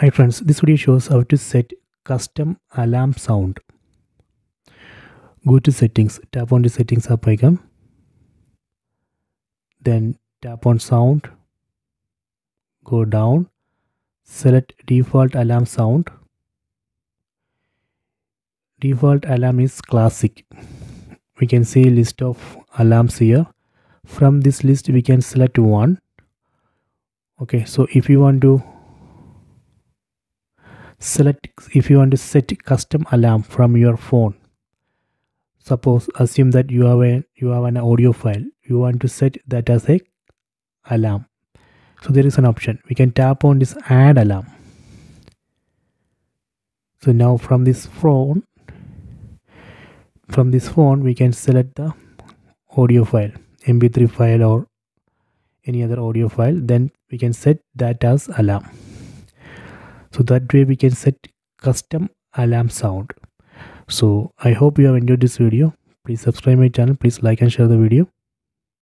Hi friends, this video shows how to set custom alarm sound. Go to settings, tap on the settings up icon. Then tap on sound. Go down. Select default alarm sound. Default alarm is classic. We can see list of alarms here. From this list we can select one. Okay, so if you want to select if you want to set custom alarm from your phone. Suppose assume that you have a you have an audio file. You want to set that as a alarm. So there is an option. We can tap on this add alarm. So now from this phone from this phone we can select the audio file mp3 file or any other audio file. Then we can set that as alarm so that way we can set custom alarm sound. So i hope you have enjoyed this video. Please subscribe my channel. Please like and share the video